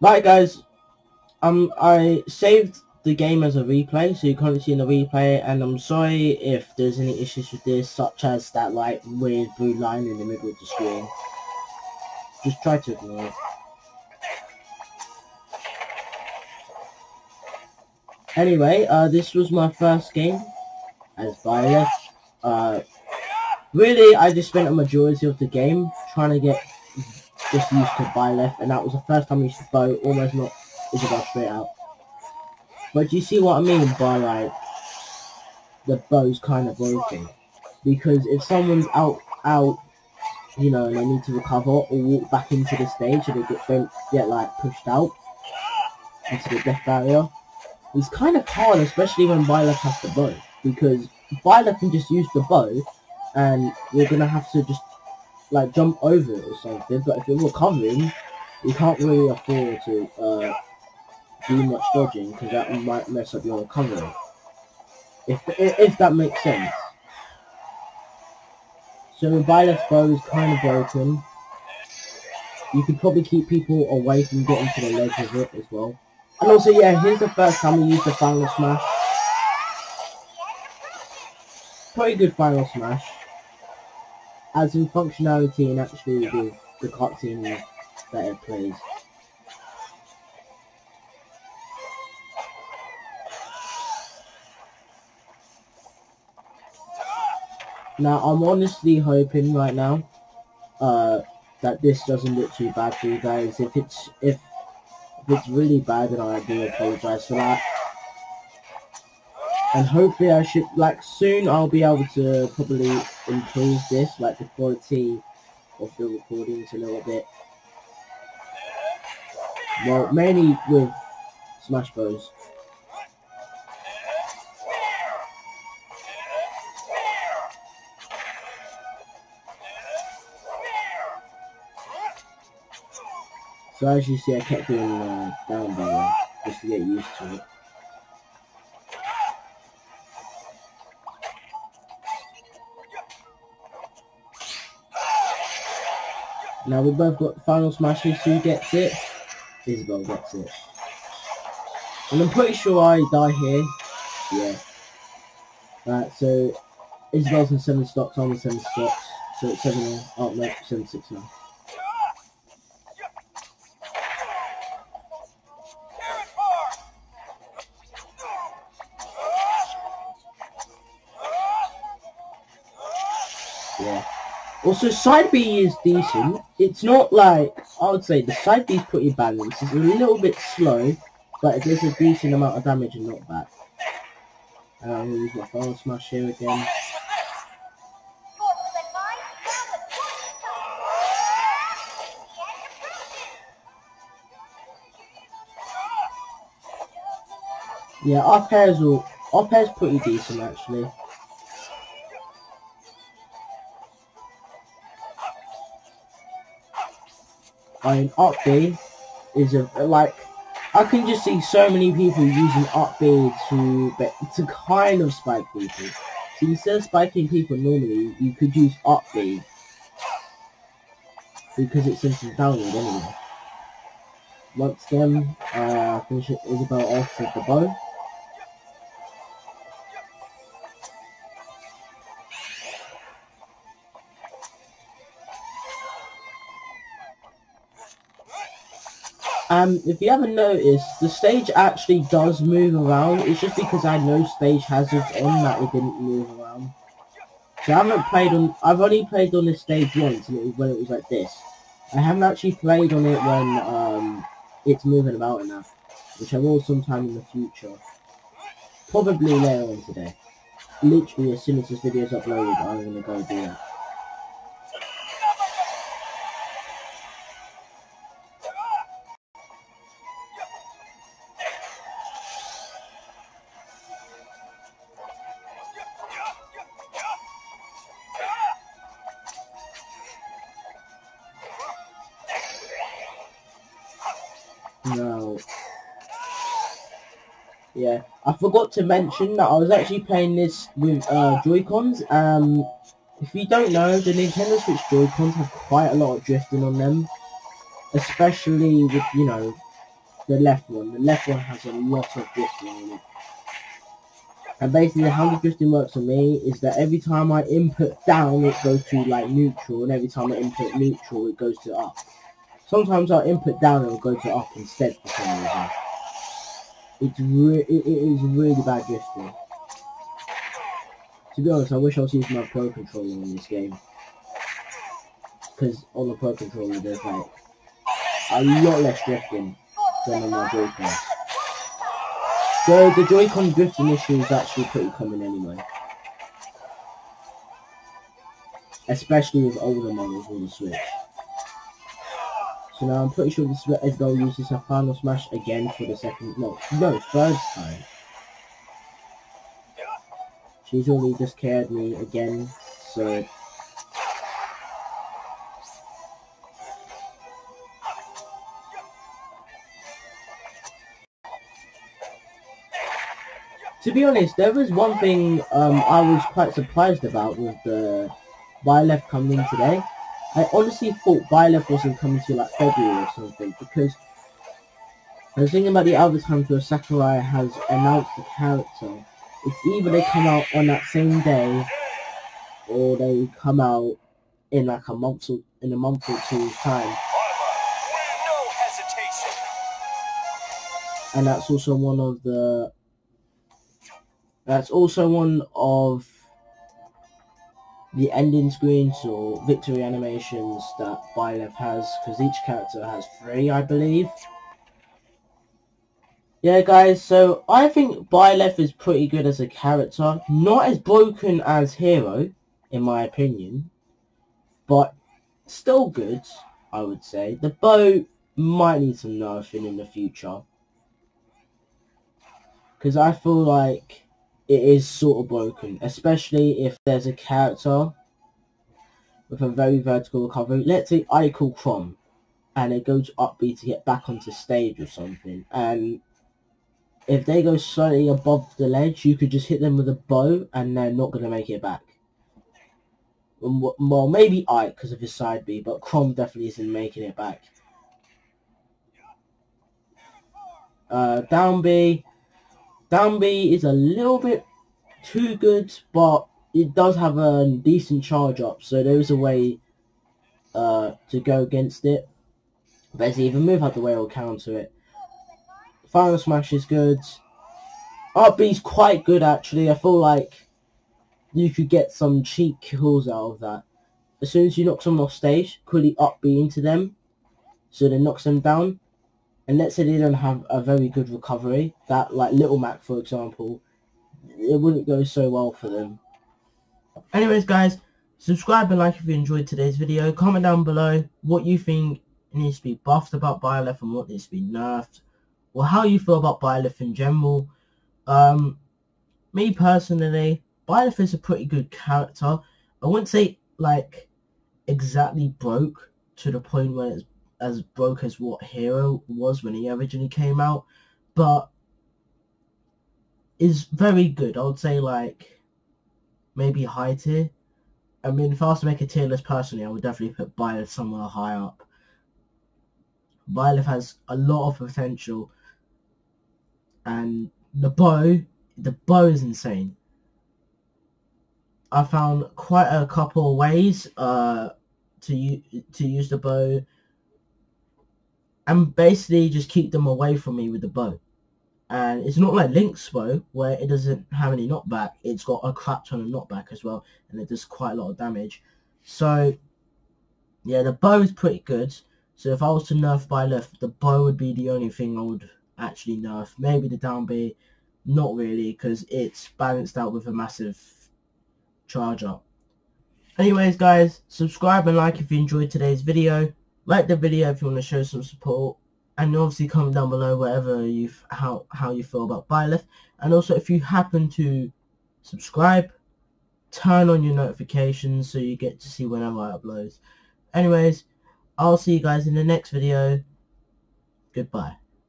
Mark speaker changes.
Speaker 1: Right, guys. Um, I saved the game as a replay, so you can't see the replay, and I'm sorry if there's any issues with this, such as that like weird blue line in the middle of the screen. Just try to ignore it. Anyway, uh, this was my first game as Byleth. Uh, really, I just spent a majority of the game trying to get just used to Byleth, and that was the first time I used to bow, almost not Isabelle straight out. But do you see what I mean by like the bow's kind of broken? Because if someone's out out you know, and they need to recover or walk back into the stage so they get, don't get like pushed out into the death barrier. It's kind of hard, especially when Byleth has the bow, because Byleth can just use the bow, and you're gonna have to just like jump over it or something. But if you're recovering, you can't really afford to uh, do much dodging because that might mess up your recovery. If if that makes sense. So Byleth's bow is kind of broken. You could probably keep people away from getting to the ledge of it as well. And also, yeah, here's the first time we used the final smash. Pretty good final smash. As in functionality and actually the, the cutscene that it plays. Now, I'm honestly hoping right now uh, that this doesn't look too bad for you guys. If it's if, if it's really bad, then I do apologize for that. And hopefully, I should like soon. I'll be able to probably improve this, like the quality of the recordings a little bit. Well, mainly with Smash Bros. So as you see, I kept doing uh, down just to get used to it. Now we both got final smashes. Who gets it? Isabelle gets it. And I'm pretty sure I die here. Yeah. Right, so Isabelle's in seven stocks, I'm in seven stocks. So it's seven, oh no, seven six now. Yeah. Also, side B is decent. It's not like, I would say the side B is pretty balanced. It's a little bit slow, but it does a decent amount of damage and not bad. Um, we've got Final Smash here again. Yeah, our pairs will, our pairs pretty decent actually. I mean, is a like I can just see so many people using up B to to kind of spike people. So instead of spiking people normally, you could use up because it sends them downward anyway. Once again, uh, finish Isabelle off with the bow. Um, if you haven't noticed, the stage actually does move around. It's just because I know stage hazards on that it didn't move around. So I haven't played on, I've only played on this stage once and it was when it was like this. I haven't actually played on it when um, it's moving about enough, which I will sometime in the future. Probably later on today. Literally as soon as this video is uploaded, I'm going to go do that. No. Yeah, I forgot to mention that I was actually playing this with uh, Joy-Cons. Um, if you don't know, the Nintendo Switch Joy-Cons have quite a lot of drifting on them. Especially with, you know, the left one. The left one has a lot of drifting in it. And basically how the drifting works for me is that every time I input down it goes to like neutral and every time I input neutral it goes to up. Sometimes I'll input down and it'll go to up instead for some reason. It's re it, it is really bad drifting. To be honest, I wish I was using my Pro Controller in this game. Because on the Pro Controller there's like a lot less drifting than on my Joy-Con. So the Joy-Con drifting issue is actually pretty common anyway. Especially with older models on the Switch. So now I'm pretty sure this Isabelle uses her final smash again for the second, no, no, third time. She's already just cared me again, so... To be honest, there was one thing um, I was quite surprised about with the Byleth coming in today. I honestly thought Byleth wasn't coming to like February or something because I was thinking about the other times where Sakurai has announced the character. It's either they come out on that same day or they come out in like a month or, in a month or two's time. And that's also one of the that's also one of the ending screens or victory animations that Byleth has, because each character has three, I believe. Yeah, guys, so I think Byleth is pretty good as a character. Not as broken as Hero, in my opinion, but still good, I would say. The bow might need some nerfing in the future. Because I feel like it is sort of broken, especially if there's a character with a very vertical recovery. Let's say I call Chrom, and it goes up B to get back onto stage or something, and if they go slightly above the ledge, you could just hit them with a bow, and they're not going to make it back. Well, maybe Ike because of his side B, but Chrom definitely isn't making it back. Uh, down B, B is a little bit too good, but it does have a decent charge up, so there is a way uh, to go against it. Basically, either move out the way or counter it. Final Smash is good. Up is quite good, actually. I feel like you could get some cheap kills out of that. As soon as you knock someone off stage, quickly up B into them, so it knocks them down and let's say they don't have a very good recovery, that like Little Mac for example, it wouldn't go so well for them. Anyways guys, subscribe and like if you enjoyed today's video. Comment down below what you think needs to be buffed about Byleth and what needs to be nerfed. Or how you feel about Byleth in general. Um, me personally, Byleth is a pretty good character. I wouldn't say like exactly broke to the point where it's as broke as what Hero was when he originally came out, but is very good. I would say like maybe high tier. I mean, if I was to make a tier list personally, I would definitely put Byleth somewhere high up. Byleth has a lot of potential, and the bow, the bow is insane. I found quite a couple ways uh, to to use the bow and basically just keep them away from me with the bow. And it's not like Link's bow, where it doesn't have any knockback. It's got a crap ton of knockback as well, and it does quite a lot of damage. So, yeah, the bow is pretty good. So if I was to nerf Byleth, the bow would be the only thing I would actually nerf. Maybe the down B, not really, because it's balanced out with a massive charge up. Anyways, guys, subscribe and like if you enjoyed today's video. Like the video if you want to show some support. And obviously comment down below whatever you how how you feel about Byleth. And also if you happen to subscribe, turn on your notifications so you get to see whenever I upload. Anyways, I'll see you guys in the next video. Goodbye.